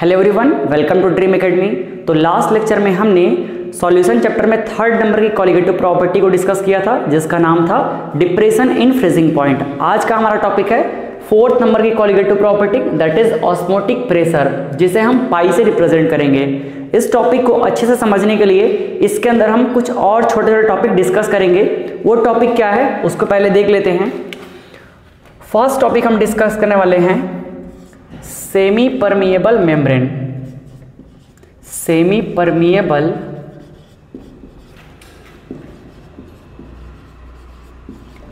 Hello everyone welcome to dream academy तो last lecture में हमने सॉल्यूशन चैप्टर में थर्ड नंबर की कॉलिगेटिव प्रॉपर्टी को डिस्कस किया था जिसका नाम था डिप्रेशन इन फ्रीजिंग पॉइंट आज का हमारा टॉपिक है फोर्थ नंबर की colligative property that is osmotic pressure जिसे हम पाई से रिप्रेजेंट करेंगे इस टॉपिक को अच्छे से समझने के लिए इसके अंदर हम कुछ और छोटे छोटे टॉपिक डिस्कस करेंगे वो टॉपिक क्या है उसको पहले देख लेते हैं फर्स्ट टॉपिक हम डिस्कस करने वाले हैं semi permeable membrane semi permeable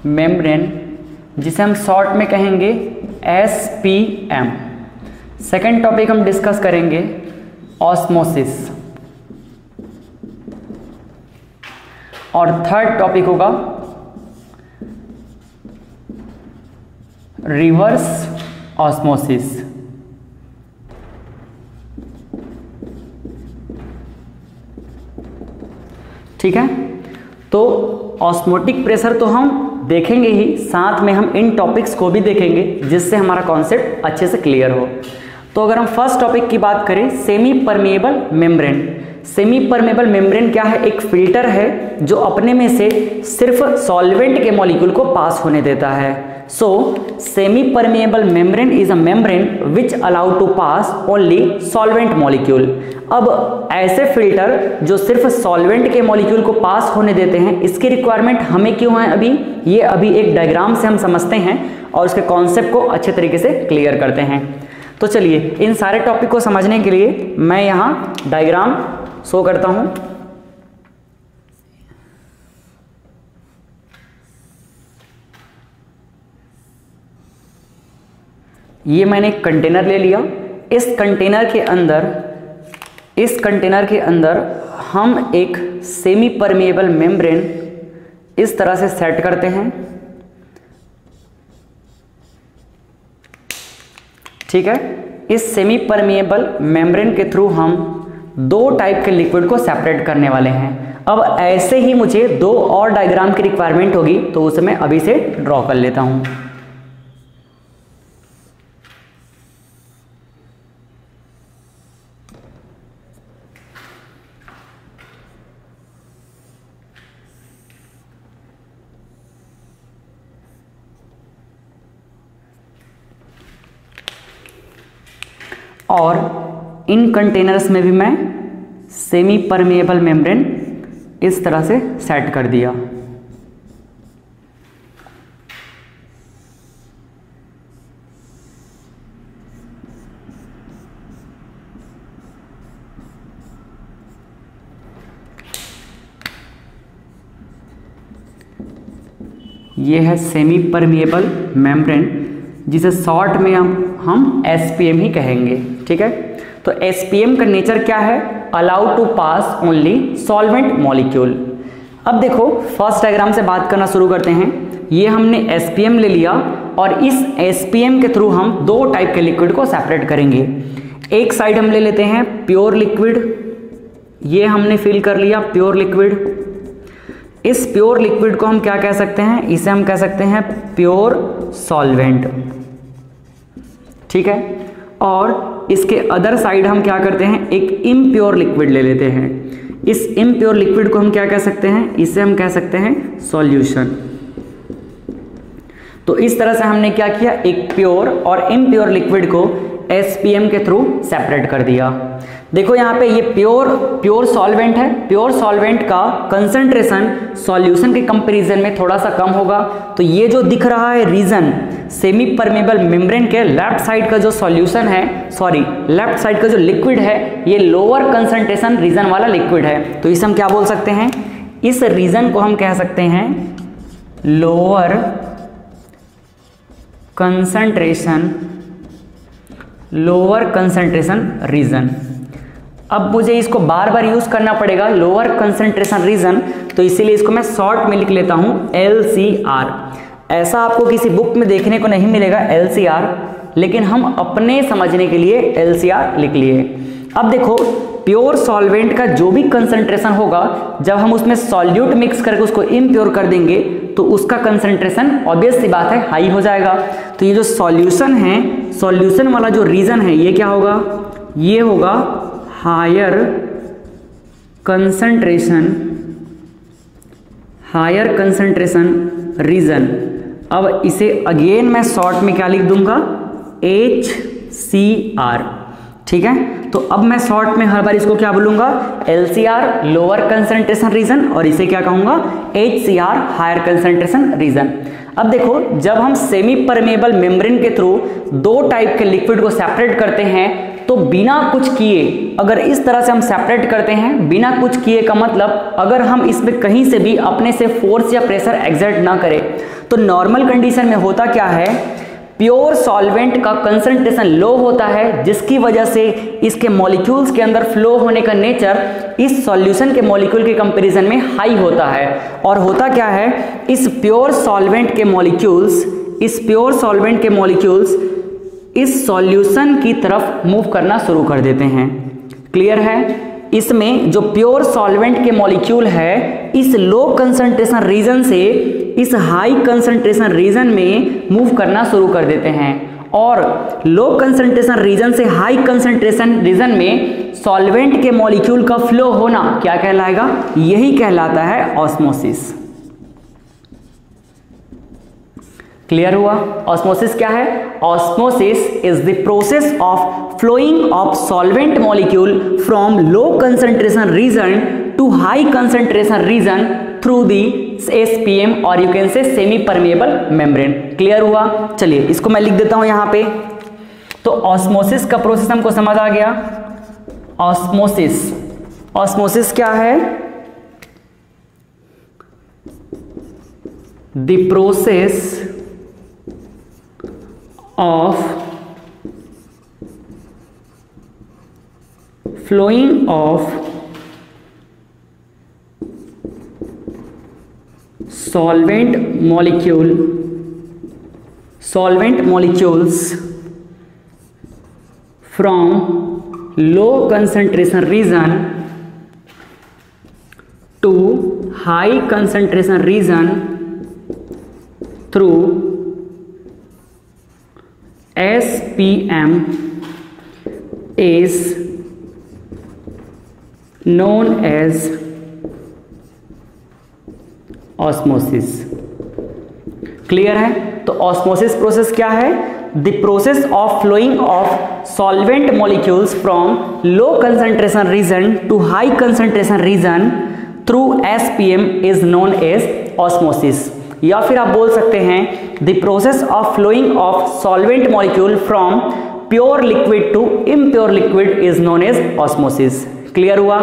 membrane जिसे हम शॉर्ट में कहेंगे S P M second topic हम डिस्कस करेंगे ऑस्मोसिस और थर्ड टॉपिक होगा रिवर्स ऑस्मोसिस ठीक है तो ऑस्मोटिक प्रेशर तो हम देखेंगे ही साथ में हम इन टॉपिक्स को भी देखेंगे जिससे हमारा कॉन्सेप्ट अच्छे से क्लियर हो तो अगर हम फर्स्ट टॉपिक की बात करें semi permeable membrane semi permeable membrane क्या है एक फिल्टर है जो अपने में से सिर्फ सॉल्वेंट के मॉलिक्यूल को पास होने देता है so semi permeable membrane is a membrane which allow to pass only solvent molecule अब ऐसे फिल्टर जो सिर्फ सॉल्वेंट के मॉलिक्यूल को पास होने देते हैं इसके रिक्वायरमेंट हमें क्यों है अभी ये अभी एक डायग्राम से हम समझते हैं और उसके कॉन्सेप्ट को अच्छे तरीके से क्लियर करते हैं तो चलिए इन सारे टॉपिक को समझने के लिए मैं यहाँ डायग्राम शो करता हूँ ये मैंने कंटेनर ले लिया इस कंटेनर के अंदर इस कंटेनर के अंदर हम एक सेमी परमिएबल मेम्ब्रेन इस तरह से सेट करते हैं ठीक है इस सेमी परमिएबल मेम्ब्रेन के थ्रू हम दो टाइप के लिक्विड को सेपरेट करने वाले हैं अब ऐसे ही मुझे दो और डायग्राम की रिक्वायरमेंट होगी तो उसे मैं अभी से ड्रॉ कर लेता हूं और इन कंटेनर्स में भी मैं सेमी परमेबल मेम्ब्रेन इस तरह से सेट कर दिया यह है सेमी परमिएबल मेम्ब्रेन जिसे शॉर्ट में हम हम एस ही कहेंगे ठीक है तो एस का नेचर क्या है allow to pass only solvent molecule अब देखो फर्स्ट डायग्राम से बात करना शुरू करते हैं ये हमने एस ले लिया और इस एस के थ्रू हम दो टाइप के लिक्विड को सेपरेट करेंगे एक साइड हम ले लेते हैं प्योर लिक्विड ये हमने फिल कर लिया प्योर लिक्विड इस प्योर लिक्विड को हम क्या कह सकते हैं इसे हम कह सकते हैं प्योर सॉल्वेंट ठीक है और इसके अदर साइड हम क्या करते हैं एक इम्प्योर लिक्विड ले लेते हैं इस इम्प्योर लिक्विड को हम क्या कह सकते हैं इसे हम कह सकते हैं सॉल्यूशन तो इस तरह से हमने क्या किया एक प्योर और इम्प्योर लिक्विड को एसपीएम के थ्रू सेपरेट कर दिया देखो यहाँ पे ये प्योर प्योर सॉल्वेंट है प्योर सॉल्वेंट का कंसंट्रेशन सॉल्यूशन के कंपैरिजन में थोड़ा सा कम होगा तो ये जो दिख रहा है रीजन सेमी परमेबल मेम्ब्रेन के लेफ्ट साइड का जो सॉल्यूशन है सॉरी लेफ्ट साइड का जो लिक्विड है ये लोअर कंसंट्रेशन रीजन वाला लिक्विड है तो इसे हम क्या बोल सकते हैं इस रीजन को हम कह सकते हैं lower concentration lower concentration region अब मुझे इसको बार बार यूज करना पड़ेगा लोअर कंसेंट्रेशन रीजन तो इसीलिए इसको मैं शॉर्ट में लिख लेता हूं एल सी आर ऐसा आपको किसी बुक में देखने को नहीं मिलेगा एल सी आर लेकिन हम अपने समझने के लिए एल सी आर लिख लिए अब देखो प्योर सॉल्वेंट का जो भी कंसेंट्रेशन होगा जब हम उसमें सॉल्यूट मिक्स करके उसको इम्प्योर कर देंगे तो उसका कंसेंट्रेशन ऑब्वियस सी बात है हाई हो जाएगा तो ये जो सॉल्यूशन है सॉल्यूशन वाला जो रीजन है ये क्या होगा ये होगा higher concentration higher concentration region अब इसे अगेन मैं शॉर्ट में क्या लिख दूंगा एच सी आर ठीक है तो अब मैं शॉर्ट में हर बार इसको क्या बोलूंगा L C R lower concentration region और इसे क्या कहूंगा H C R higher concentration region अब देखो जब हम सेमी परमेबल मेम्ब्रेन के थ्रू दो टाइप के लिक्विड को सेपरेट करते हैं तो बिना कुछ किए अगर इस तरह से हम सेपरेट करते हैं बिना कुछ किए का मतलब अगर हम इसमें कहीं से भी अपने से फोर्स या प्रेशर एग्जर्ट ना करें तो नॉर्मल कंडीशन में होता क्या है प्योर सॉल्वेंट का कंसंट्रेशन लो होता है जिसकी वजह से इसके मॉलिक्यूल्स के अंदर फ्लो होने का नेचर इस सॉल्यूशन के मॉलिक्यूल के कंपैरिजन में हाई होता है और होता क्या है इस प्योर सॉल्वेंट के मॉलिक्यूल्स इस प्योर सॉल्वेंट के मॉलिक्यूल्स इस सॉल्यूशन की तरफ मूव करना शुरू कर देते हैं क्लियर है इसमें जो प्योर सॉल्वेंट के मॉलिक्यूल है इस लो कंसंट्रेशन रीजन से इस हाई कंसंट्रेशन रीजन में मूव करना शुरू कर देते हैं और लो कंसंट्रेशन रीजन से हाई कंसंट्रेशन रीजन में सॉल्वेंट के मॉलिक्यूल का फ्लो होना क्या कहलाएगा यही कहलाता है ऑस्मोसिस क्लियर हुआ ऑस्मोसिस क्या है osmosis is the process of flowing of solvent molecule from low concentration region to high concentration region through the M or you can say semi permeable membrane clear हुआ चलिए इसको मैं लिख देता हूं यहां पे तो ऑस्मोसिस का प्रोसेस हमको समझ आ गया ऑस्मोसिस ऑस्मोसिस क्या है the process of flowing of solvent molecule solvent molecules from low concentration region to high concentration region through S P M is known as osmosis clear है तो ऑस्मोसिस प्रोसेस क्या है the process of flowing of solvent molecules from low concentration region to high concentration region through S P M is known as osmosis या फिर आप बोल सकते हैं the process of flowing of solvent molecule from pure liquid to impure liquid is known as osmosis clear हुआ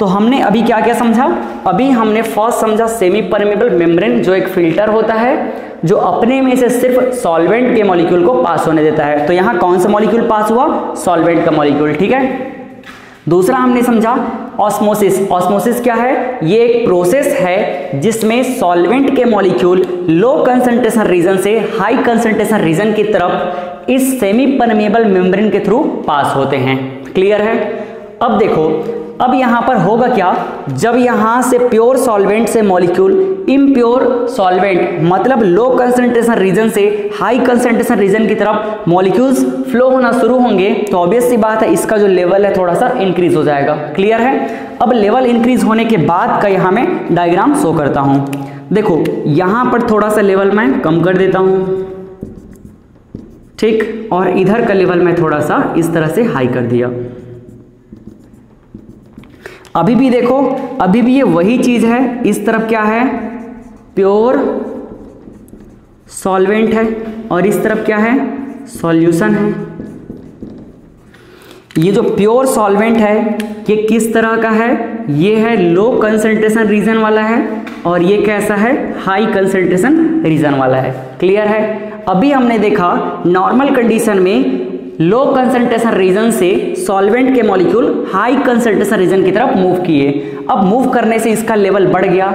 तो हमने अभी क्या क्या समझा अभी हमने फर्स्ट समझा सेमी परमेबल मेम्ब्रेन जो एक फिल्टर होता है जो अपने में से सिर्फ सॉल्वेंट के मॉलिक्यूल को पास होने देता है तो यहाँ कौन सा मॉलिक्यूल पास हुआ सॉल्वेंट का मॉलिक्यूल ठीक है दूसरा हमने समझा ऑस्मोसिस ऑस्मोसिस क्या है ये एक प्रोसेस है जिसमें सॉल्वेंट के मॉलिक्यूल लो कंसंट्रेशन रीजन से हाई कंसंट्रेशन रीजन की तरफ इस सेमी परमेबल मेम्ब्रेन के थ्रू पास होते हैं क्लियर है अब देखो अब यहाँ पर होगा क्या जब यहाँ से प्योर सॉल्वेंट से मॉलिक्यूल इम्प्योर सॉल्वेंट मतलब लो कंसेंट्रेशन रीजन से हाई कंसेंट्रेशन रीजन की तरफ मॉलिक्यूल्स फ्लो होना शुरू होंगे तो ऑब्वियस सी बात है इसका जो लेवल है थोड़ा सा इंक्रीज हो जाएगा क्लियर है अब लेवल इंक्रीज होने के बाद का यहाँ मैं डायग्राम शो करता हूँ देखो यहाँ पर थोड़ा सा लेवल मैं कम कर देता हूँ ठीक और इधर का लेवल मैं थोड़ा सा इस तरह से हाई कर दिया अभी भी देखो अभी भी ये वही चीज है इस तरफ क्या है प्योर सॉल्वेंट है और इस तरफ क्या है सॉल्यूशन है ये जो प्योर सॉल्वेंट है ये किस तरह का है ये है लो कंसेंट्रेशन रीजन वाला है और ये कैसा है हाई कंसेंट्रेशन रीजन वाला है क्लियर है अभी हमने देखा नॉर्मल कंडीशन में लो कंसंट्रेशन रीजन से सॉल्वेंट के मॉलिक्यूल हाई कंसेंट्रेशन रीजन की तरफ मूव किए अब मूव करने से इसका लेवल बढ़ गया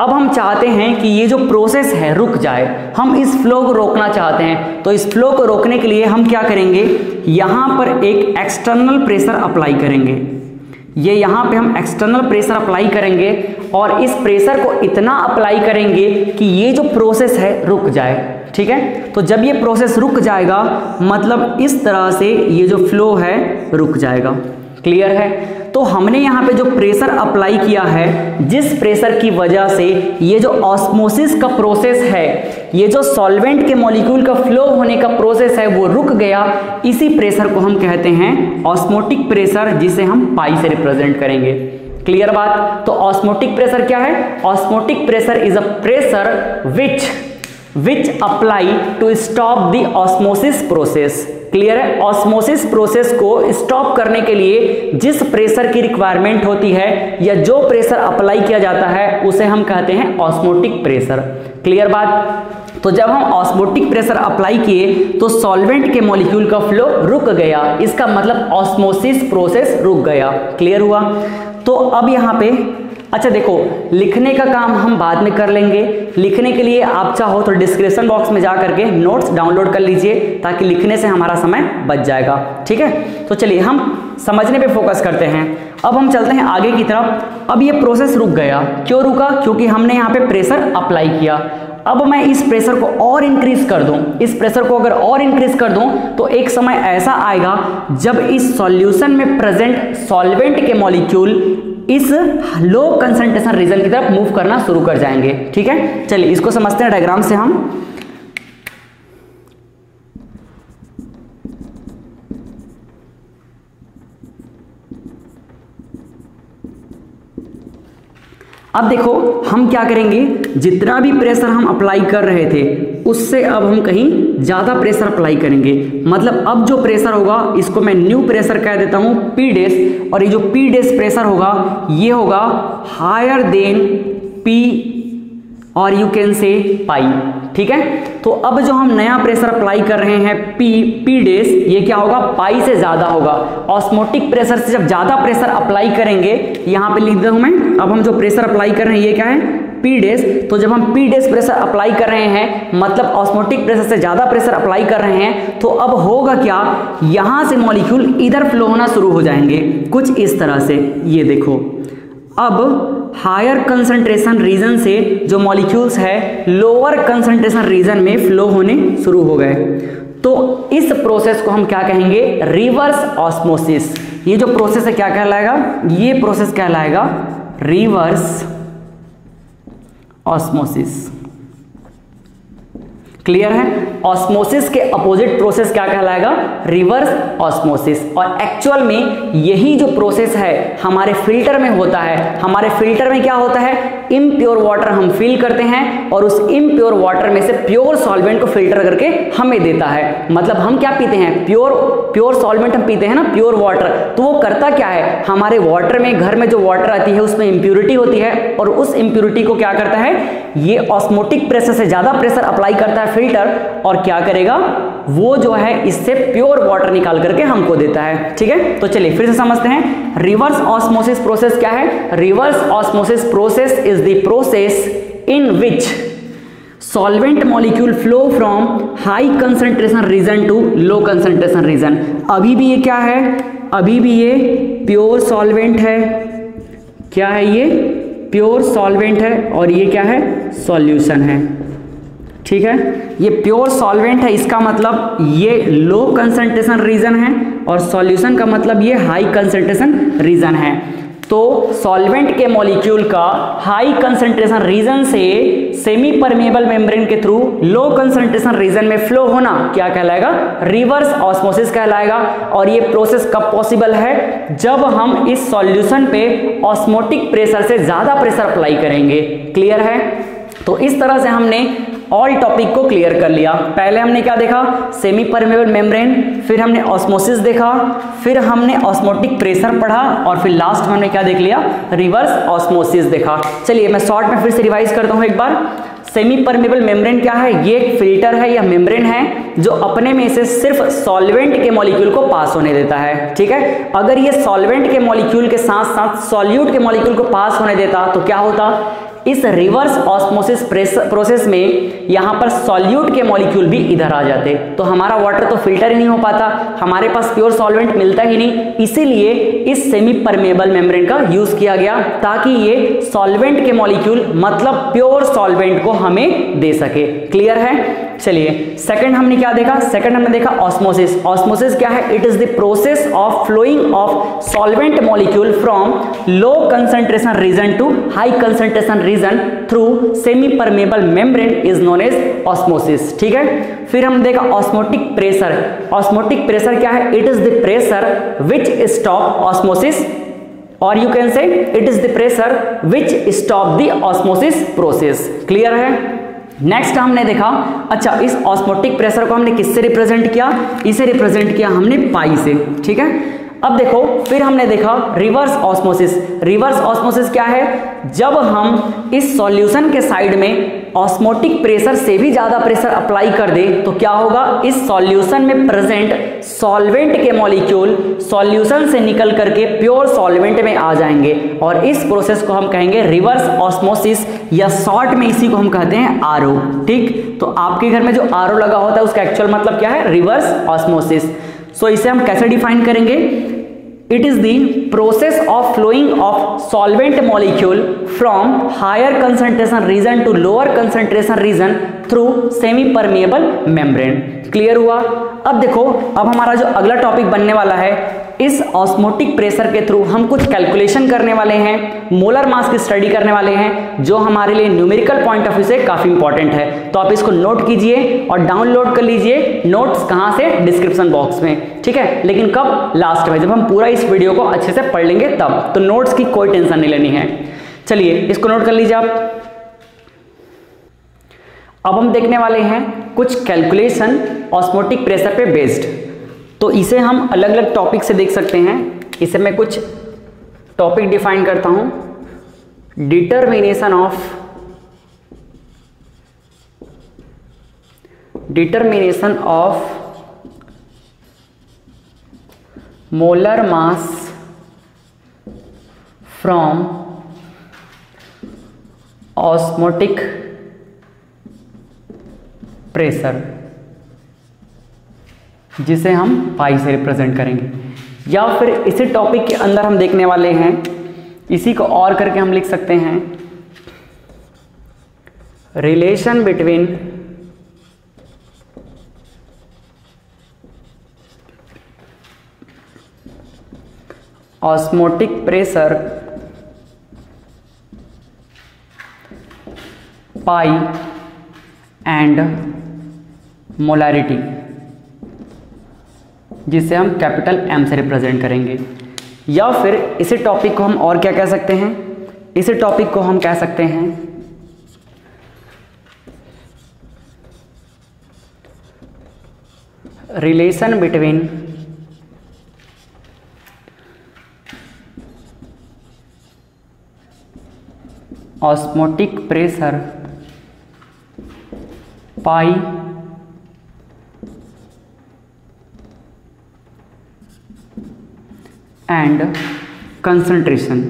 अब हम चाहते हैं कि ये जो प्रोसेस है रुक जाए हम इस फ्लो को रोकना चाहते हैं तो इस फ्लो को रोकने के लिए हम क्या करेंगे यहाँ पर एक एक्सटर्नल प्रेशर अप्लाई करेंगे ये यहां पे हम एक्सटर्नल प्रेशर अप्लाई करेंगे और इस प्रेशर को इतना अप्लाई करेंगे कि ये जो प्रोसेस है रुक जाए ठीक है तो जब ये प्रोसेस रुक जाएगा मतलब इस तरह से ये जो फ्लो है रुक जाएगा क्लियर है तो हमने यहां पे जो प्रेशर अप्लाई किया है जिस प्रेशर की वजह से ये जो ऑस्मोसिस का प्रोसेस है ये जो सॉल्वेंट के मॉलिक्यूल का फ्लो होने का प्रोसेस है वो रुक गया इसी प्रेशर को हम कहते हैं ऑस्मोटिक प्रेशर जिसे हम पाई से रिप्रेजेंट करेंगे क्लियर बात तो ऑस्मोटिक प्रेशर क्या है osmotic pressure is a pressure which which apply to stop the osmosis process clear है ऑस्मोसिस प्रोसेस को स्टॉप करने के लिए जिस प्रेशर की रिक्वायरमेंट होती है या जो प्रेशर अप्लाई किया जाता है उसे हम कहते हैं ऑस्मोटिक प्रेशर क्लियर बात तो जब हम ऑस्मोटिक प्रेशर अप्लाई किए तो सॉल्वेंट के मॉलिक्यूल का फ्लो रुक गया इसका मतलब ऑस्मोसिस प्रोसेस रुक गया क्लियर हुआ तो अब यहां पे अच्छा देखो लिखने का काम हम बाद में कर लेंगे लिखने के लिए आप चाहो तो डिस्क्रिप्शन बॉक्स में जा करके नोट्स डाउनलोड कर लीजिए ताकि लिखने से हमारा समय बच जाएगा ठीक है तो चलिए हम समझने पे फोकस करते हैं अब हम चलते हैं आगे की तरफ अब ये प्रोसेस रुक गया क्यों रुका क्योंकि हमने यहाँ पे प्रेशर अप्लाई किया अब मैं इस प्रेशर को और इंक्रीज कर दूं इस प्रेशर को अगर और इंक्रीज कर दूं तो एक समय ऐसा आएगा जब इस सॉल्यूशन में प्रेजेंट सॉल्वेंट के मॉलिक्यूल इस लो कंसंट्रेशन रीजन की तरफ मूव करना शुरू कर जाएंगे ठीक है चलिए इसको समझते हैं डायग्राम से हम अब देखो हम क्या करेंगे जितना भी प्रेशर हम अप्लाई कर रहे थे उससे अब हम कहीं ज़्यादा प्रेशर अप्लाई करेंगे मतलब अब जो प्रेशर होगा इसको मैं न्यू प्रेशर कह देता हूँ पी डेस और ये जो पी डेस प्रेशर होगा ये होगा higher than P or you can say pi ठीक है तो अब जो हम नया प्रेशर अप्लाई कर रहे हैं पी पी डेस ये क्या होगा पाई से ज्यादा होगा ऑस्मोटिक प्रेशर से जब ज्यादा प्रेशर अप्लाई करेंगे यहां पे लिख देता मैं अब हम जो प्रेशर अप्लाई कर रहे हैं ये क्या है पी डेस तो जब हम पी डेस प्रेशर अप्लाई कर रहे हैं मतलब ऑस्मोटिक प्रेशर से ज़्यादा प्रेशर अप्लाई कर रहे हैं तो अब होगा क्या यहां से मॉलिक्यूल इधर फ्लो होना शुरू हो जाएंगे कुछ इस तरह से ये देखो अब हायर कंसंट्रेशन रीजन से जो मॉलिक्यूल्स है लोअर कंसंट्रेशन रीजन में फ्लो होने शुरू हो गए तो इस प्रोसेस को हम क्या कहेंगे रिवर्स ऑस्मोसिस ये जो प्रोसेस है क्या कहलाएगा ये प्रोसेस कहलाएगा रिवर्स ऑस्मोसिस क्लियर है ऑस्मोसिस के अपोजिट प्रोसेस क्या कहलाएगा रिवर्स ऑस्मोसिस और एक्चुअल में यही जो प्रोसेस है हमारे फिल्टर में होता है हमारे फिल्टर में क्या होता है इमप्योर वाटर हम फिल करते हैं और उस इमप्योर वाटर में से प्योर सॉल्वेंट को फिल्टर करके हमें देता है मतलब हम क्या पीते हैं प्योर प्योर सॉल्वेंट हम पीते हैं ना प्योर वाटर तो वो करता क्या है हमारे वाटर में घर में जो वाटर आती है उसमें इंप्योरिटी होती है और उस इंप्योरिटी को क्या करता है ये ऑस्मोटिक प्रेशर से ज्यादा प्रेशर अप्लाई करता है फिल्टर और क्या करेगा वो जो है इससे प्योर वाटर निकाल करके हमको देता है ठीक है तो चलिए फिर से समझते हैं रिवर्स ऑस्मोसिस प्रोसेस क्या है reverse osmosis process is the process in which solvent molecule flow from high concentration region to low concentration region अभी भी ये क्या है अभी भी ये प्योर सॉल्वेंट है क्या है ये प्योर सॉल्वेंट है और ये क्या है सॉल्यूशन है ठीक है ये प्योर सॉल्वेंट है इसका मतलब ये लो कंसंट्रेशन रीजन है और सॉल्यूशन का मतलब ये हाई कंसंट्रेशन रीजन है तो सॉल्वेंट के मॉलिक्यूल का हाई कंसंट्रेशन रीजन से सेमी परमेबल मेम्ब्रेन के थ्रू लो कंसंट्रेशन रीजन में फ्लो होना क्या कहलाएगा रिवर्स ऑस्मोसिस कहलाएगा और ये प्रोसेस कब पॉसिबल है जब हम इस सॉल्यूशन पे ऑस्मोटिक प्रेशर से ज़्यादा प्रेशर अप्लाई करेंगे क्लियर है तो इस तरह से हमने ऑल टॉपिक को क्लियर कर लिया पहले हमने क्या देखा सेमी परमेबल मेम्ब्रेन फिर हमने ऑस्मोसिस देखा फिर हमने ऑस्मोटिक प्रेशर पढ़ा और फिर लास्ट में हमने क्या देख लिया रिवर्स ऑस्मोसिस देखा चलिए मैं शॉर्ट में फिर से रिवाइज करता हूँ एक बार सेमी परमेबल मेम्ब्रेन क्या है ये एक फिल्टर है या मेम्ब्रेन है जो अपने में से सिर्फ सॉल्वेंट के मॉलिक्यूल को पास होने देता है ठीक है अगर ये सॉल्वेंट के मॉलिक्यूल के साथ साथ सॉल्यूट के मॉलिक्यूल को पास होने देता तो क्या होता इस रिवर्स ऑस्मोसिस प्रोसेस में यहाँ पर सॉल्यूट के मॉलिक्यूल भी इधर आ जाते तो हमारा वाटर तो फिल्टर ही नहीं हो पाता हमारे पास प्योर सॉल्वेंट मिलता ही नहीं इसीलिए इस सेमी परमेबल मेम्ब्रेन का यूज किया गया ताकि ये सॉल्वेंट के मॉलिक्यूल मतलब प्योर सॉल्वेंट को हमें दे सके क्लियर है चलिए सेकंड हमने क्या देखा सेकंड हमने देखा ऑस्मोसिस ऑस्मोसिस क्या है it is the process of flowing of solvent molecule from low concentration region to high concentration region diffusion through semi permeable membrane is known as osmosis ठीक है फिर हम देखा ऑस्मोटिक प्रेशर ऑस्मोटिक प्रेशर क्या है it is the pressure which stop osmosis or you can say it is the pressure which stop the osmosis process clear है next हमने देखा अच्छा इस ऑस्मोटिक प्रेशर को हमने किससे रिप्रेजेंट किया इसे रिप्रेजेंट किया हमने पाई से ठीक है अब देखो फिर हमने देखा रिवर्स ऑस्मोसिस रिवर्स ऑस्मोसिस क्या है जब हम इस सॉल्यूशन के साइड में ऑस्मोटिक प्रेशर से भी ज़्यादा प्रेशर अप्लाई कर दे तो क्या होगा इस सॉल्यूशन में प्रेजेंट सॉल्वेंट के मॉलिक्यूल सॉल्यूशन से निकल करके प्योर सॉल्वेंट में आ जाएंगे और इस प्रोसेस को हम कहेंगे रिवर्स ऑस्मोसिस या शॉर्ट में इसी को हम कहते हैं आर ठीक तो आपके घर में जो आर लगा होता है उसका एक्चुअल मतलब क्या है रिवर्स ऑस्मोसिस सो so, इसे हम कैसे डिफाइन करेंगे it is the process of flowing of solvent molecule from higher concentration region to lower concentration region through semi permeable membrane clear हुआ अब देखो अब हमारा जो अगला टॉपिक बनने वाला है इस ऑस्मोटिक प्रेशर के थ्रू हम कुछ कैलकुलेशन करने वाले हैं मोलर मास की स्टडी करने वाले हैं जो हमारे लिए न्यूमेरिकल पॉइंट ऑफ व्यू से काफ़ी इंपॉर्टेंट है तो आप इसको नोट कीजिए और डाउनलोड कर लीजिए नोट्स कहां से डिस्क्रिप्शन बॉक्स में ठीक है लेकिन कब लास्ट में जब हम पूरा इस वीडियो को अच्छे से पढ़ लेंगे तब तो नोट्स की कोई टेंशन नहीं लेनी है चलिए इसको नोट कर लीजिए आप अब हम देखने वाले हैं कुछ कैलकुलेशन ऑस्मोटिक प्रेशर पे बेस्ड तो इसे हम अलग अलग टॉपिक से देख सकते हैं इसे मैं कुछ टॉपिक डिफाइन करता हूं determination of determination of molar mass from osmotic pressure जिसे हम पाई से रिप्रेजेंट करेंगे या फिर इसी टॉपिक के अंदर हम देखने वाले हैं इसी को और करके हम लिख सकते हैं relation between osmotic pressure pi and molarity जिसे हम कैपिटल एम से रिप्रेजेंट करेंगे या फिर इसी टॉपिक को हम और क्या कह सकते हैं इसी टॉपिक को हम कह सकते हैं relation between osmotic pressure pi and concentration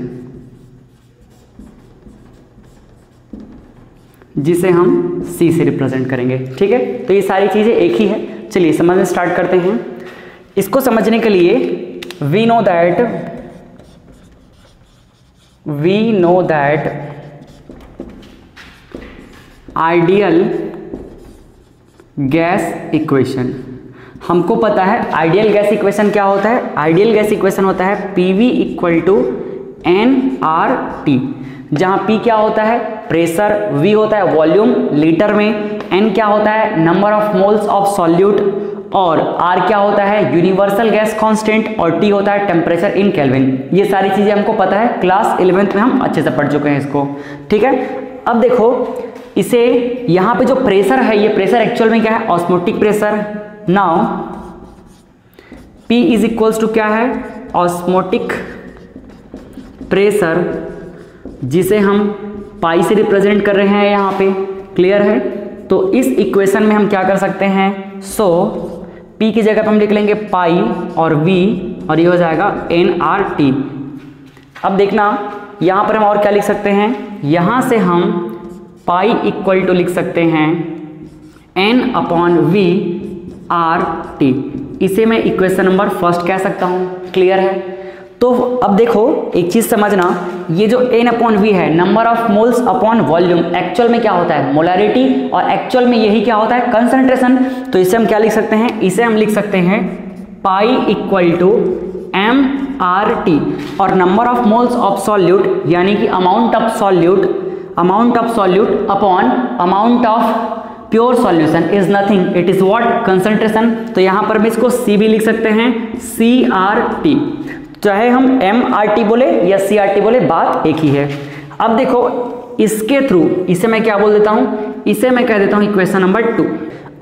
जिसे हम सी से रिप्रेजेंट करेंगे ठीक है तो ये सारी चीज़ें एक ही है चलिए समझने स्टार्ट करते हैं इसको समझने के लिए we know that we know that ideal gas equation हमको पता है आइडियल गैस इक्वेशन क्या होता है आइडियल गैस इक्वेशन होता है P V equal to N R T जहाँ पी क्या होता है प्रेशर वी होता है वॉल्यूम लीटर में एन क्या होता है number of moles of solute और आर क्या होता है यूनिवर्सल गैस कांस्टेंट और टी होता है टेम्परेचर इन कैलविन ये सारी चीज़ें हमको पता है क्लास इलेवेंथ में हम अच्छे से पढ़ चुके हैं इसको ठीक है अब देखो इसे यहाँ पे जो प्रेशर है ये प्रेशर एक्चुअल में क्या है osmotic pressure now P is equals to क्या है ऑस्मोटिक प्रेशर जिसे हम पाई से रिप्रेजेंट कर रहे हैं यहाँ पे क्लियर है तो इस इक्वेशन में हम क्या कर सकते हैं सो so, पी की जगह पर हम लिख लेंगे पाई और वी और ये हो जाएगा एन आर टी अब देखना यहाँ पर हम और क्या लिख सकते हैं यहां से हम पाई इक्वल टू लिख सकते हैं N upon V R T इसे मैं इक्वेशन नंबर फर्स्ट कह सकता हूँ क्लियर है तो अब देखो एक चीज़ समझना ये जो एन अपॉन वी है number of moles upon volume actual में क्या होता है मोलैरिटी और एक्चुअल में यही क्या होता है कंसंट्रेशन तो इसे हम क्या लिख सकते हैं इसे हम लिख सकते हैं pi equal to M R T और number of moles of solute यानी कि amount of solute amount of solute upon amount of pure solution is nothing it is what concentration तो यहां पर भी इसको सी भी लिख सकते हैं सी आर टी चाहे हम एम आर टी बोले या सी आर टी बोले बात एक ही है अब देखो इसके थ्रू इसे मैं क्या बोल देता हूं इसे मैं कह देता हूं इक्वेशन नंबर टू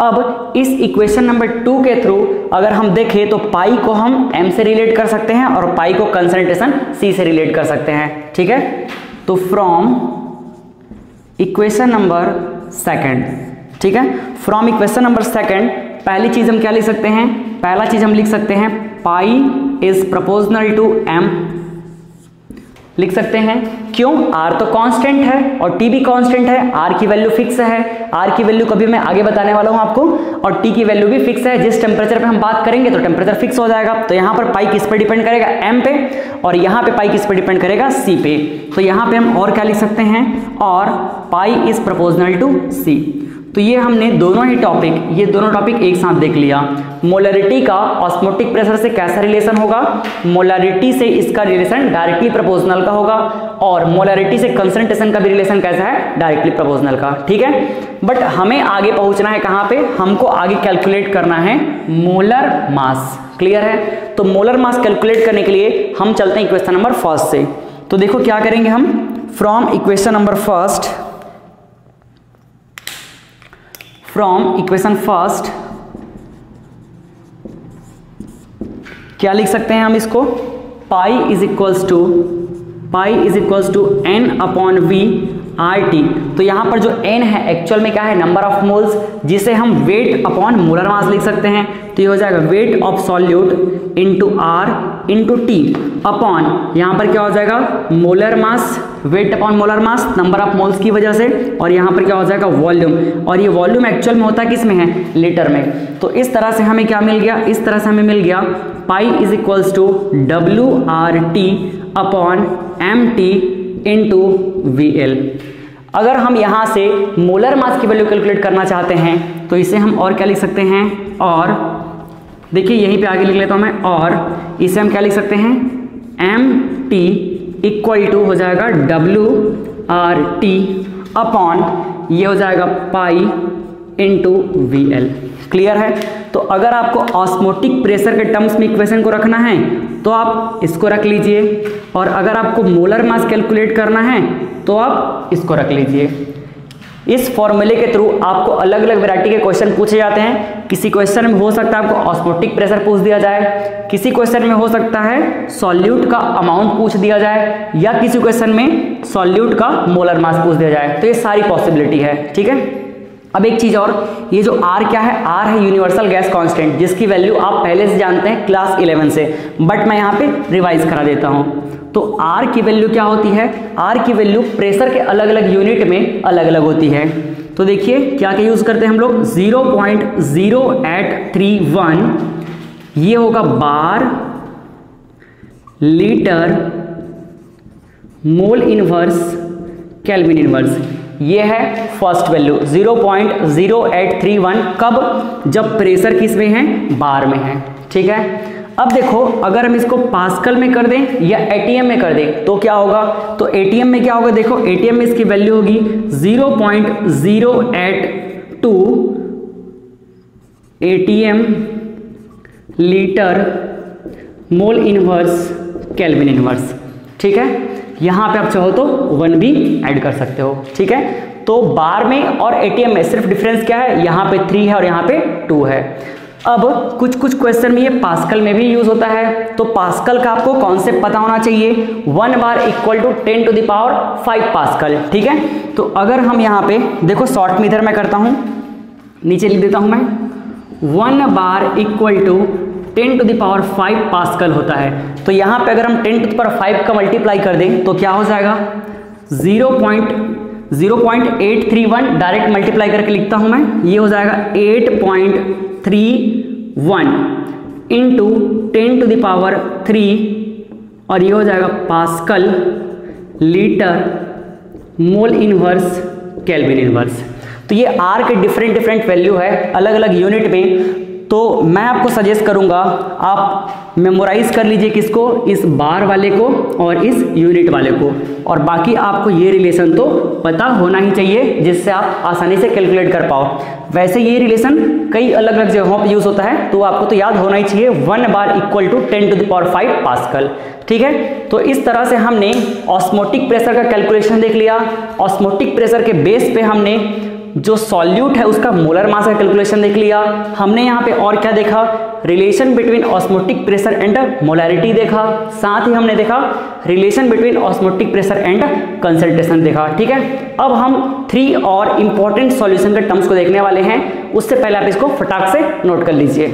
अब इस इक्वेशन नंबर टू के थ्रू अगर हम देखें तो पाई को हम एम से रिलेट कर सकते हैं और पाई को कंसंट्रेशन सी से रिलेट कर सकते हैं ठीक है तो फ्रॉम इक्वेशन नंबर सेकंड ठीक है फ्रॉम इक्वेशन नंबर सेकंड पहली चीज हम क्या लिख सकते हैं पहला चीज हम लिख सकते हैं pi is proportional to M लिख सकते हैं क्यों आर तो कांस्टेंट है और टी भी कांस्टेंट है आर की वैल्यू फिक्स है आर की वैल्यू कभी मैं आगे बताने वाला हूं आपको और टी की वैल्यू भी फिक्स है जिस टेम्परेचर पे हम बात करेंगे तो टेम्परेचर फिक्स हो जाएगा तो यहां पर पाई किस पर डिपेंड करेगा एम पे और यहां पे पाई किस पर डिपेंड करेगा सी पे तो यहां पर हम और क्या लिख सकते हैं और pi is proportional to C तो ये हमने दोनों ही टॉपिक ये दोनों टॉपिक एक साथ देख लिया मोलरिटी का ऑस्मोटिक प्रेशर से कैसा रिलेशन होगा मोलरिटी से इसका रिलेशन डायरेक्टली प्रपोजनल का होगा और मोलरिटी से कंसंट्रेशन का भी रिलेशन कैसा है डायरेक्टली प्रपोजनल का ठीक है बट हमें आगे पहुंचना है कहां पे हमको आगे कैलकुलेट करना है मोलर मास क्लियर है तो मोलर मास कैलकुलेट करने के लिए हम चलते हैं इक्वेशन नंबर फर्स्ट से तो देखो क्या करेंगे हम from equation number first from equation first क्या लिख सकते हैं हम इसको pi is equals to pi is equals to N upon V R T तो यहां पर जो एन है एक्चुअल में क्या है नंबर ऑफ मोल्स जिसे हम वेट अपॉन मोलर मास लिख सकते हैं तो ये हो जाएगा weight of solute into R into T upon यहाँ पर क्या हो जाएगा molar mass weight upon molar mass number of moles की वजह से और यहाँ पर क्या हो जाएगा वॉल्यूम और ये वॉल्यूम एक्चुअल में होता किस में है लीटर में तो इस तरह से हमें क्या मिल गया इस तरह से हमें मिल गया pi is equals to W R T upon M T into V L अगर हम यहाँ से मोलर मास की वैल्यू कैलकुलेट करना चाहते हैं तो इसे हम और क्या लिख सकते हैं और देखिए यहीं पे आगे लिख लेता हूं मैं और इसे हम क्या लिख सकते हैं एम टी इक्वल टू हो जाएगा डब्ल्यू आर टी अपॉन ये हो जाएगा pi into V L clear है तो अगर आपको ऑस्मोटिक प्रेशर के टर्म्स में इक्वेशन को रखना है तो आप इसको रख लीजिए और अगर आपको मोलर मास कैलकुलेट करना है तो आप इसको रख लीजिए इस फॉर्मूले के थ्रू आपको अलग अलग वैरायटी के क्वेश्चन पूछे जाते हैं किसी क्वेश्चन में हो सकता है आपको ऑस्मोटिक प्रेशर पूछ दिया जाए किसी क्वेश्चन में हो सकता है सॉल्यूट का अमाउंट पूछ दिया जाए या किसी क्वेश्चन में सॉल्यूट का मोलर मास पूछ दिया जाए तो ये सारी पॉसिबिलिटी है ठीक है अब एक चीज़ और ये जो आर क्या है आर है यूनिवर्सल गैस कांस्टेंट जिसकी वैल्यू आप पहले से जानते हैं क्लास इलेवन से बट मैं यहाँ पे रिवाइज करा देता हूँ तो आर की वैल्यू क्या होती है आर की वैल्यू प्रेशर के अलग अलग यूनिट में अलग अलग होती है तो देखिए क्या क्या यूज़ करते हैं हम लोग zero point zero eight three one ये होगा bar litre mole inverse kelvin inverse ये है फर्स्ट वैल्यू 0.0831 कब जब प्रेशर किस में है बार में है ठीक है अब देखो अगर हम इसको पास्कल में कर दें या एटीएम में कर दें तो क्या होगा तो एटीएम में क्या होगा देखो एटीएम में इसकी वैल्यू होगी 0.082 ATM litre mole inverse kelvin inverse ठीक है यहाँ पे आप चाहो तो वन भी ऐड कर सकते हो ठीक है तो बार में और एटीएम में सिर्फ डिफरेंस क्या है यहाँ पे थ्री है और यहाँ पे टू है अब कुछ कुछ क्वेश्चन में ये पास्कल में भी यूज होता है तो पास्कल का आपको कॉन्सेप्ट पता होना चाहिए one bar equal to ten to the power five pascal ठीक है तो अगर हम यहाँ पे देखो शॉर्ट में इधर मैं करता हूँ नीचे लिख देता हूँ मैं one bar equal to ten to the power five pascal होता है तो यहां पे अगर हम ten to the power five का मल्टीप्लाई कर दें तो क्या हो जाएगा zero point zero point eight three one direct multiply करके लिखता हूं मैं ये हो जाएगा eight point three one into ten to the power three और ये हो जाएगा pascal litre mole inverse kelvin inverse तो ये आर के डिफरेंट डिफरेंट वैल्यू है अलग अलग यूनिट में तो मैं आपको सजेस्ट करूंगा आप मेमोराइज कर लीजिए किसको इस बार वाले को और इस यूनिट वाले को और बाकी आपको ये रिलेशन तो पता होना ही चाहिए जिससे आप आसानी से कैलकुलेट कर पाओ वैसे ये रिलेशन कई अलग अलग जगहों पर यूज़ होता है तो आपको तो याद होना ही चाहिए one bar equal to ten to the power five कल ठीक है तो इस तरह से हमने ऑस्मोटिक प्रेशर का कैलकुलेशन देख लिया ऑस्मोटिक प्रेशर के बेस पे हमने जो सॉल्यूट है उसका मोलर मास का कैलकुलेशन देख लिया हमने यहाँ पे और क्या देखा relation between osmotic pressure and molarity देखा साथ ही हमने देखा relation between osmotic pressure and concentration देखा ठीक है अब हम थ्री और इंपॉर्टेंट सॉल्यूशन के टर्म्स को देखने वाले हैं उससे पहले आप इसको फटाक से नोट कर लीजिए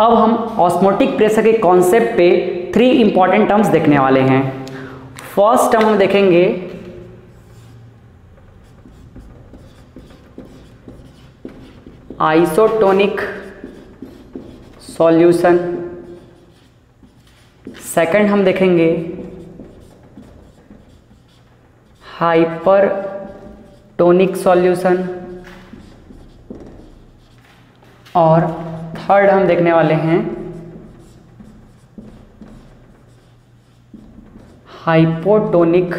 अब हम ऑस्मोटिक प्रेशर के कॉन्सेप्ट पे थ्री इंपॉर्टेंट टर्म्स देखने वाले हैं फर्स्ट टर्म हम देखेंगे आइसोटोनिक सॉल्यूशन सेकंड हम देखेंगे हाइपरटोनिक सॉल्यूशन और थर्ड हम देखने वाले हैं हाइपोटोनिक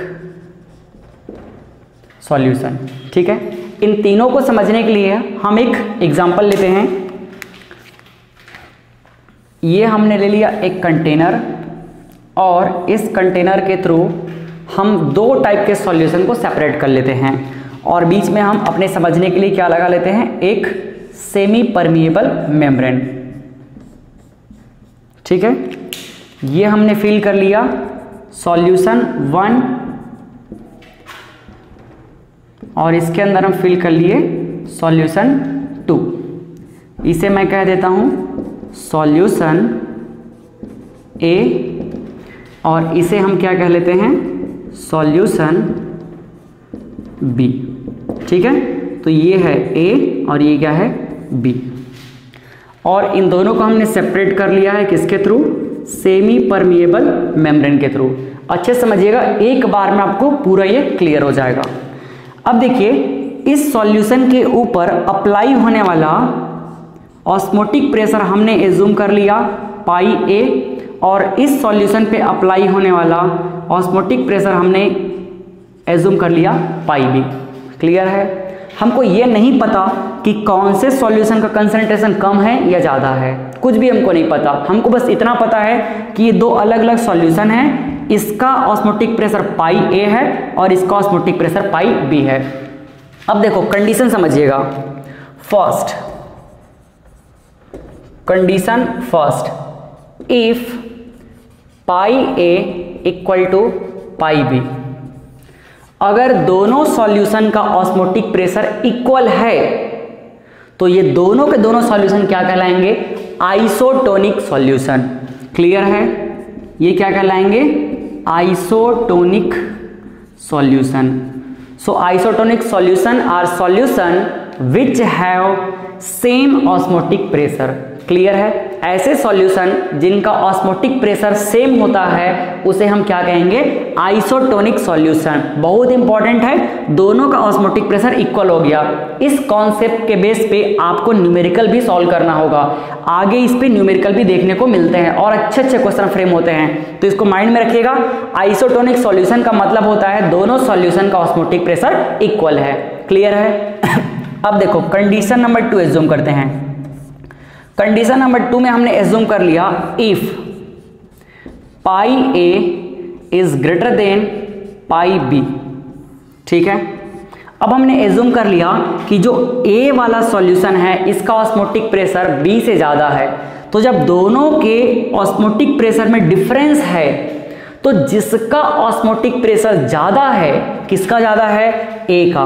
सॉल्यूशन ठीक है इन तीनों को समझने के लिए हम एक एग्जाम्पल लेते हैं ये हमने ले लिया एक कंटेनर और इस कंटेनर के थ्रू हम दो टाइप के सॉल्यूशन को सेपरेट कर लेते हैं और बीच में हम अपने समझने के लिए क्या लगा लेते हैं एक सेमी परमिएबल मेम्ब्रेन ठीक है ये हमने फिल कर लिया सॉल्यूशन वन और इसके अंदर हम फिल कर लिए सॉल्यूशन टू इसे मैं कह देता हूँ सॉल्यूशन ए और इसे हम क्या कह लेते हैं सॉल्यूशन बी ठीक है तो ये है ए और ये क्या है बी और इन दोनों को हमने सेपरेट कर लिया है किसके थ्रू सेमी परमिएबल मेम्ब्रेन के थ्रू अच्छे समझिएगा एक बार में आपको पूरा ये क्लियर हो जाएगा अब देखिए इस सॉल्यूशन के ऊपर अप्लाई होने वाला ऑस्मोटिक प्रेशर हमने एज्यूम कर लिया पाई ए और इस सॉल्यूशन पे अप्लाई होने वाला ऑस्मोटिक प्रेशर हमने एज्यूम कर लिया पाई बी क्लियर है हमको ये नहीं पता कि कौन से सॉल्यूशन का कंसंट्रेशन कम है या ज़्यादा है कुछ भी हमको नहीं पता हमको बस इतना पता है कि ये दो अलग अलग सॉल्यूशन हैं इसका ऑस्मोटिक प्रेशर पाई ए है और इसका ऑस्मोटिक प्रेशर पाई बी है अब देखो कंडीशन समझिएगा first condition first if pi A equal to pi B अगर दोनों सॉल्यूशन का ऑस्मोटिक प्रेशर इक्वल है तो ये दोनों के दोनों सॉल्यूशन क्या कहलाएंगे आइसोटोनिक सॉल्यूशन क्लियर है ये क्या कहलाएंगे Isotonic solution. So isotonic solution are solution which have same osmotic pressure. Clear है ऐसे सॉल्यूशन जिनका ऑस्मोटिक प्रेशर सेम होता है उसे हम क्या कहेंगे आइसोटोनिक सॉल्यूशन बहुत इंपॉर्टेंट है दोनों का ऑस्मोटिक प्रेशर इक्वल हो गया इस कॉन्सेप्ट के बेस पे आपको न्यूमेरिकल भी सॉल्व करना होगा आगे इस पे न्यूमेरिकल भी देखने को मिलते हैं और अच्छे अच्छे क्वेश्चन फ्रेम होते हैं तो इसको माइंड में रखिएगा आइसोटोनिक सोल्यूशन का मतलब होता है दोनों सोल्यूशन का ऑस्मोटिक प्रेशर इक्वल है क्लियर है अब देखो कंडीशन नंबर टू एज्यूम करते हैं कंडीशन नंबर टू में हमने एज्यूम कर लिया if pi A is greater than pi B ठीक है अब हमने एज्यूम कर लिया कि जो ए वाला सॉल्यूशन है इसका ऑस्मोटिक प्रेशर बी से ज़्यादा है तो जब दोनों के ऑस्मोटिक प्रेशर में डिफरेंस है तो जिसका ऑस्मोटिक प्रेशर ज़्यादा है किसका ज़्यादा है ए का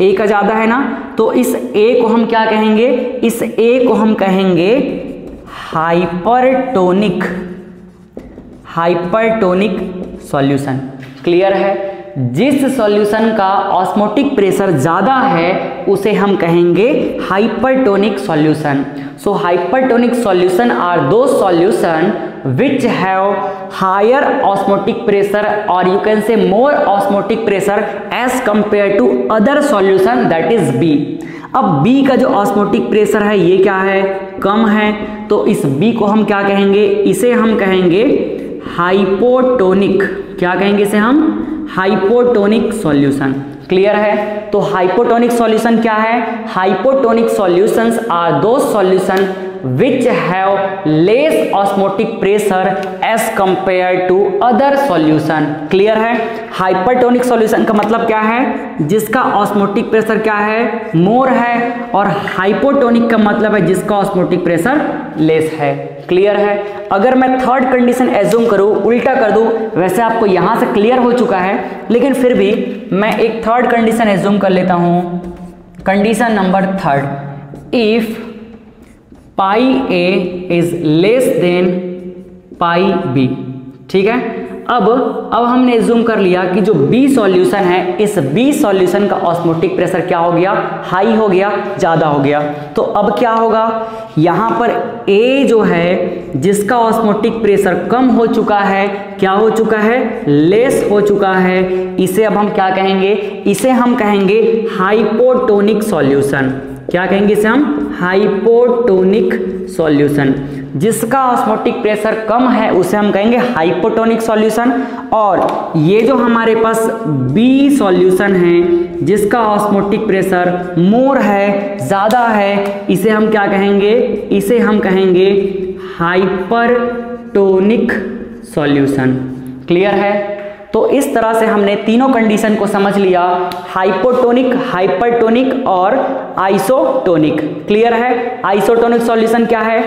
ए का ज़्यादा है ना तो इस ए को हम क्या कहेंगे इस ए को हम कहेंगे हाइपरटोनिक हाइपरटोनिक सॉल्यूशन क्लियर है जिस सॉल्यूशन का ऑस्मोटिक प्रेशर ज़्यादा है उसे हम कहेंगे hypertonic solution so hypertonic solution are the solution which have higher osmotic pressure और you can say more osmotic pressure as compare to other solution that is B अब बी का जो ऑस्मोटिक प्रेशर है ये क्या है कम है तो इस बी को हम क्या कहेंगे इसे हम कहेंगे हाइपोटोनिक क्या कहेंगे इसे हम हाइपोटोनिक सॉल्यूशन क्लियर है तो हाइपोटोनिक सॉल्यूशन क्या है hypotonic solutions are the solution which have less osmotic pressure as compare to other solution clear है हाइपरटोनिक सॉल्यूशन का मतलब क्या है जिसका ऑस्मोटिक प्रेशर क्या है मोर है और हाइपोटोनिक का मतलब है जिसका ऑस्मोटिक प्रेशर लेस है क्लियर है अगर मैं थर्ड कंडीशन एज्यूम करूं उल्टा कर दूं वैसे आपको यहां से क्लियर हो चुका है लेकिन फिर भी मैं एक थर्ड कंडीशन एज्यूम कर लेता हूं condition number third if pi A is less than pi B ठीक है अब अब हमने जूम कर लिया कि जो बी सॉल्यूशन है इस बी सॉल्यूशन का ऑस्मोटिक प्रेशर क्या हो गया हाई हो गया ज़्यादा हो गया तो अब क्या होगा यहां पर ए जो है जिसका ऑस्मोटिक प्रेशर कम हो चुका है क्या हो चुका है लेस हो चुका है इसे अब हम क्या कहेंगे इसे हम कहेंगे हाइपोटोनिक सॉल्यूशन क्या कहेंगे इसे हम हाइपोटोनिक सॉल्यूशन जिसका ऑस्मोटिक प्रेशर कम है उसे हम कहेंगे हाइपोटोनिक सॉल्यूशन और ये जो हमारे पास बी सॉल्यूशन है जिसका ऑस्मोटिक प्रेशर मोर है ज़्यादा है इसे हम क्या कहेंगे इसे हम कहेंगे हाइपरटोनिक सॉल्यूशन क्लियर है तो इस तरह से हमने तीनों कंडीशन को समझ लिया हाइपोटोनिक हाइपरटोनिक और आइसोटोनिक क्लियर है आइसोटोनिक सॉल्यूशन क्या है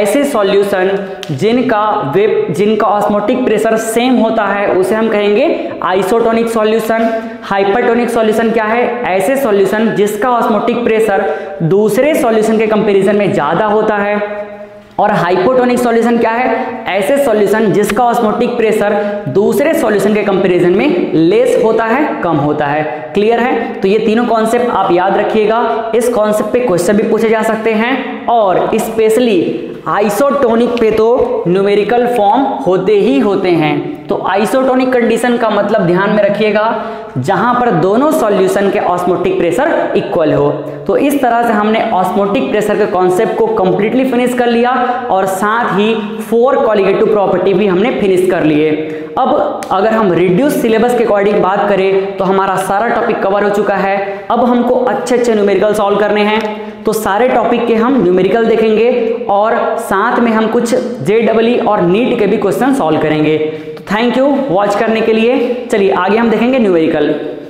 ऐसे सॉल्यूशन जिनका वेप जिनका ऑस्मोटिक प्रेशर सेम होता है उसे हम कहेंगे आइसोटोनिक सॉल्यूशन हाइपरटोनिक सॉल्यूशन क्या है ऐसे सॉल्यूशन जिसका ऑस्मोटिक प्रेशर दूसरे सॉल्यूशन के कंपेरिजन में ज़्यादा होता है और हाइपोटोनिक सॉल्यूशन क्या है ऐसे सॉल्यूशन जिसका ऑस्मोटिक प्रेशर दूसरे सॉल्यूशन के कंपैरिजन में लेस होता है कम होता है क्लियर है तो ये तीनों कॉन्सेप्ट आप याद रखिएगा इस कॉन्सेप्ट पे क्वेश्चन भी पूछे जा सकते हैं और स्पेशली आइसोटोनिक पे तो न्यूमेरिकल फॉर्म होते ही होते हैं तो आइसोटोनिक कंडीशन का मतलब ध्यान में रखिएगा जहां पर दोनों सॉल्यूशन के ऑस्मोटिक प्रेशर इक्वल हो तो इस तरह से हमने ऑस्मोटिक प्रेशर के कॉन्सेप्ट को कंप्लीटली फिनिश कर लिया और साथ ही फोर क्वालिगेटिव प्रॉपर्टी भी हमने फिनिश कर लिए अब अगर हम रिड्यूस सिलेबस के अकॉर्डिंग बात करें तो हमारा सारा टॉपिक कवर हो चुका है अब हमको अच्छे अच्छे न्यूमेरिकल सॉल्व करने हैं तो सारे टॉपिक के हम न्यूमेरिकल देखेंगे और साथ में हम कुछ जे डबल और नीट के भी क्वेश्चन सॉल्व करेंगे तो थैंक यू वॉच करने के लिए चलिए आगे हम देखेंगे न्यूमेरिकल